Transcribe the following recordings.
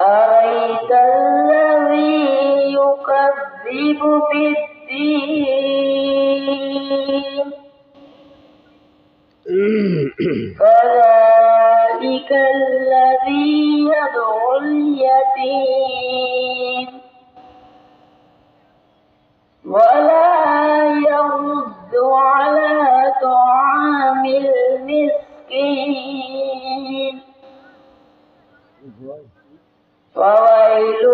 أريت الذي يكذب بالدين؟ فذلك الذي يدعو اليتيم. ولا يرد على طعام المسكين. فويل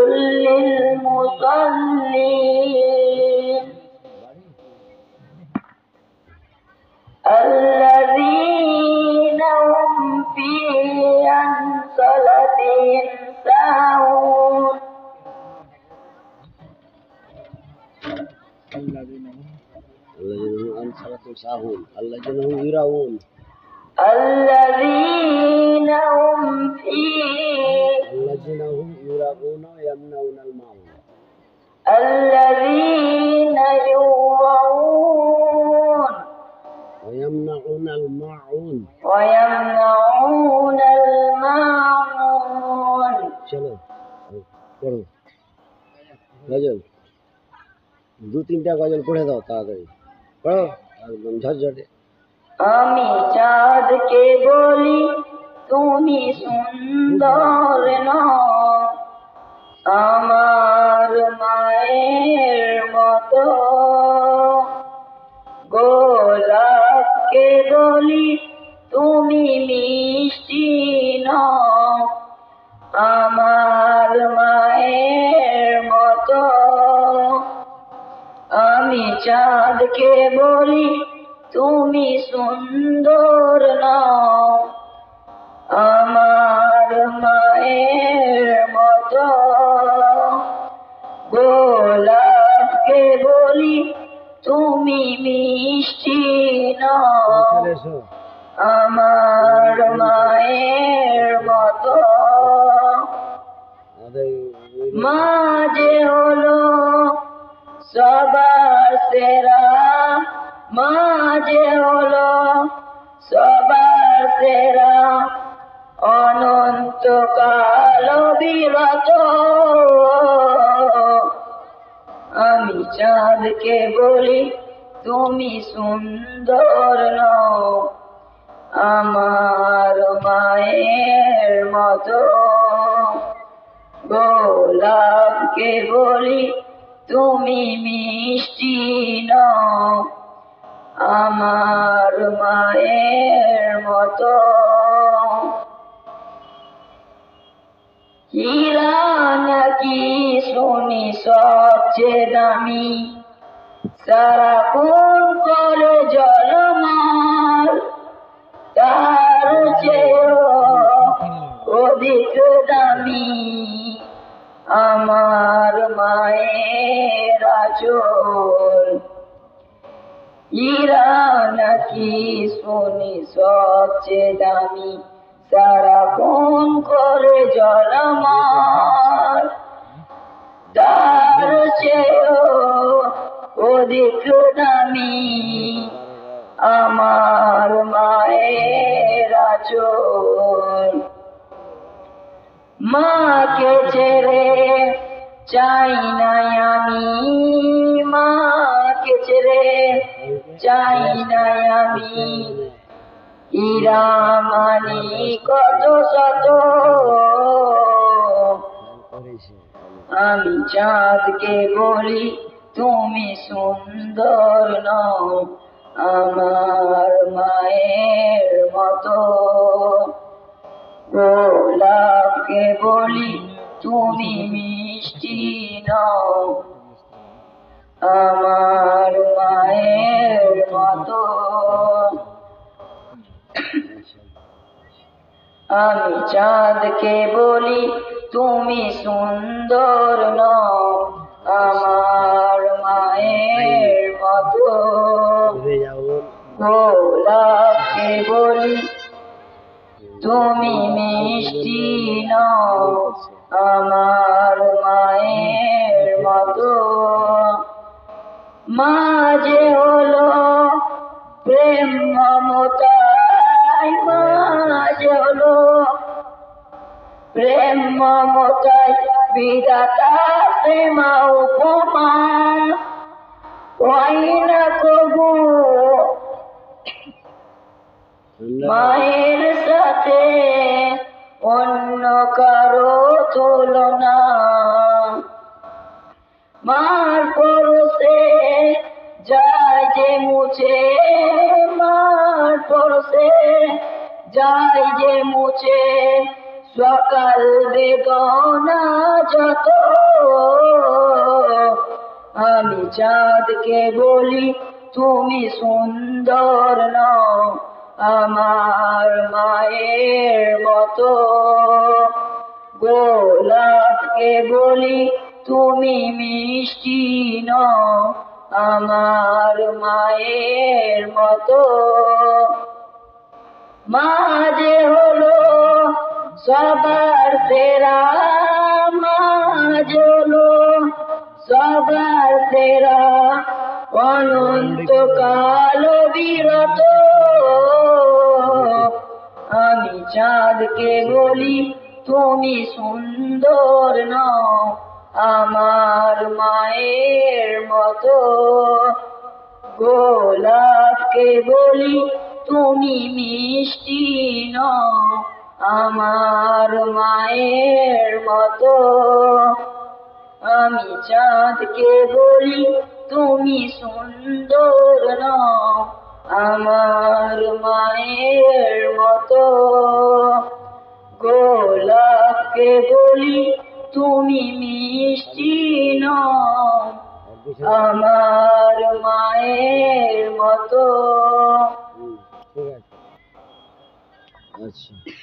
للمصلين الذين هم في صلاتهم ساهون الذين هم الذين هم عن صلاتهم ساهون. الذين هم يراؤون الذين هم في الذين هم يراؤون ويمنعون الماعون الذين يوعون ويمنعون الماعون ويمنعون الماعون চলো পড়ো গজল দু তিনটা গজল পড়ে দাও তাড়াতাড়ি পড়ো একদম ঝরঝরে আমি চাঁদকে বলি তুমি সুন্দর আমার মায়ের মতো গোলাপকে বলি তুমি মিষ্টি নও আমার মায়ের মতো আমি চাঁদকে বলি তুমি সুন্দর নও আমার মায়ের মতো গোলাপকে বলি তুমি মিষ্টি আমার মায়ের মতো আমাদের মা হলো সবার সেরা মা যে হলো কাল বিরত আমি চাঁদকে বলি, তুমি সুন্দর নও। আমার মায়ের মতো। গোলাপকে বলি, তুমি মিষ্টি নও। আমার মায়ের মতো। হীরা নাকি শুনি সবচেয়ে দামি? সারাক্ষণ করে জলমার তার চেয়েও অধিক দামি। আমার মায়ের আচল। ইরা নাকি শুনি সবচেয়ে দামি? সারাক্ষণ করে জলমার তার চেয়েও অধিক দামি আমার মায়ের আচল মাকে ছেড়ে চাই নাই আমি, মাকে ছেড়ে চাই নাই আমি। ইরামানি কত শত? আমি চাঁদকে বলি, তুমি সুন্দর নও, আমার মায়ের মতো। গোলাপকে বলি, তুমি মিষ্টি নও, আমার মায়ের মতো। আমি চাঁদকে বলি, তুমি সুন্দর নও, আমার মায়ের মতো। গোলাপকে বলি, তুমি মিষ্টি নও, আমার মায়ের মতো। মা যে হলো প্রেম মমতাই মা যে হলো প্রেম মমতায় বিদাতা প্রেমা উপমা। হয় না কবু মায়ের সাথে অন্য কারও তুলনা। মার পরশে যায় যে মুছে, মার পরশে যায় যে মুছে। সকাল বেদনা যত। আমি চাঁদকে বলি, তুমি সুন্দর নও আমার মায়ের মতো। গোলাপকে বলি, তুমি মিষ্টি নও আমার মায়ের মতো। মা যে হলো সবার সেরা মা সবার সেরা অনন্ত কাল বিরত। আমি চাঁদকে বলি, তুমি সুন্দর নও, আমার মায়ের মতো। গোলাপকে বলি, তুমি মিষ্টি নও। আমার মায়ের মতো। আমি চাঁদকে বলি, তুমি সুন্দর নও। আমার মায়ের মতো। গোলাপকে বলি, তুমি মিষ্টি নও। আমার মায়ের মতো। আচ্ছা।